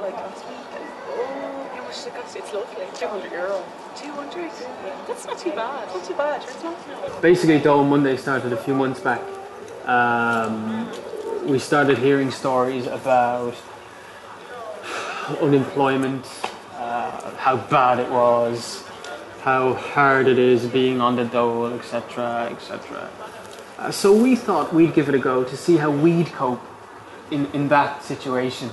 like last week. Oh, how much does it cost? It's lovely. 200 euro. 200? That's not too bad. Not too bad. It's not. Basically, Dole Monday started a few months back. Um, we started hearing stories about unemployment, uh, how bad it was, how hard it is being on the dole, etc., etc. Uh, so we thought we'd give it a go to see how we'd cope in, in that situation.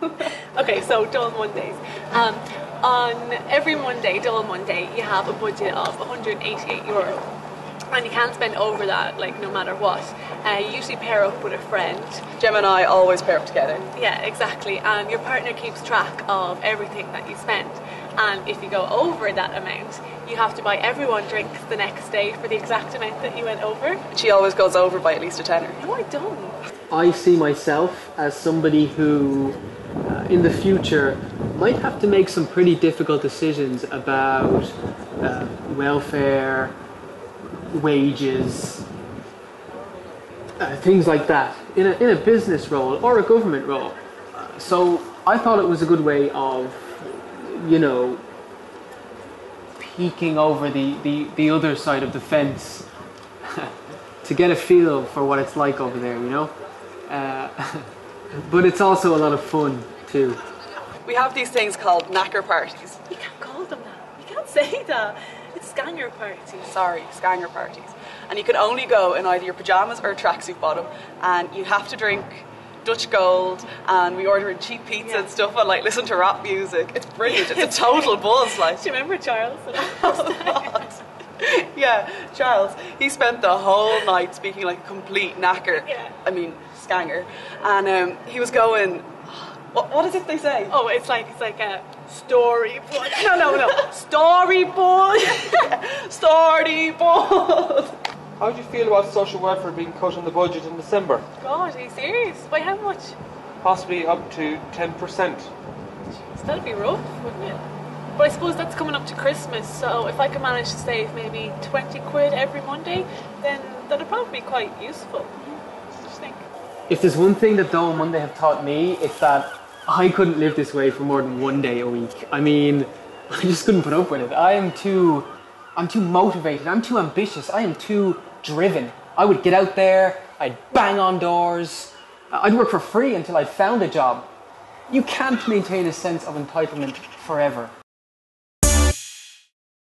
Okay, so Dole Mondays. Um, on every Monday, Dole Monday, you have a budget of 188 euro. And you can't spend over that, like no matter what. Uh, you usually pair up with a friend. Gem and I always pair up together. Yeah, exactly. And your partner keeps track of everything that you spend. And if you go over that amount, you have to buy everyone drinks the next day for the exact amount that you went over. She always goes over by at least a tenner. No, I don't. I see myself as somebody who, uh, in the future, might have to make some pretty difficult decisions about uh, welfare, wages, uh, things like that, in a, in a business role or a government role. Uh, so I thought it was a good way of, you know, peeking over the, the, the other side of the fence to get a feel for what it's like over there, you know? Uh, but it's also a lot of fun too. We have these things called knacker parties. You can't call them that. You can't say that. It's scanger parties. Sorry, scanger parties. And you can only go in either your pajamas or a tracksuit bottom, and you have to drink Dutch Gold, and we order cheap pizza Yeah. and stuff, and like listen to rap music. It's brilliant. It's a total buzz, like. Do you remember Charles? yeah, Charles. He spent the whole night speaking like a complete knacker. Yeah. I mean, scanger. And um, he was going. What, what is it they say? oh, it's like it's like a storyboard. No, no, no. Storyboard. Storyboard. How do you feel about social welfare being cut in the budget in December? God, are you serious? By how much? Possibly up to 10%. That'd be rough, wouldn't it? But I suppose that's coming up to Christmas, so if I can manage to save maybe 20 quid every Monday, then that'd probably be quite useful. Just think. If there's one thing that Dole Monday have taught me, it's that I couldn't live this way for more than one day a week. I mean, I just couldn't put up with it. I am too, I'm too motivated. I'm too ambitious. I am too driven. I would get out there. I'd bang on doors. I'd work for free until I'd found a job. You can't maintain a sense of entitlement forever.